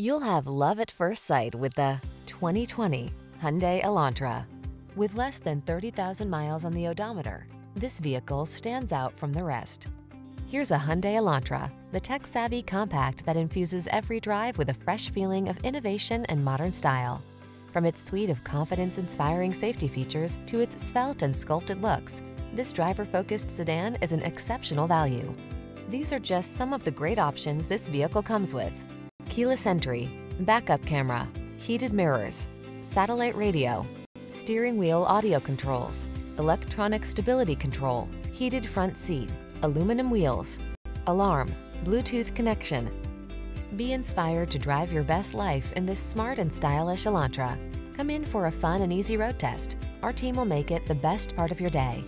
You'll have love at first sight with the 2020 Hyundai Elantra. With less than 30,000 miles on the odometer, this vehicle stands out from the rest. Here's a Hyundai Elantra, the tech-savvy compact that infuses every drive with a fresh feeling of innovation and modern style. From its suite of confidence-inspiring safety features to its svelte and sculpted looks, this driver-focused sedan is an exceptional value. These are just some of the great options this vehicle comes with. Keyless entry, backup camera, heated mirrors, satellite radio, steering wheel audio controls, electronic stability control, heated front seat, aluminum wheels, alarm, Bluetooth connection. Be inspired to drive your best life in this smart and stylish Elantra. Come in for a fun and easy road test. Our team will make it the best part of your day.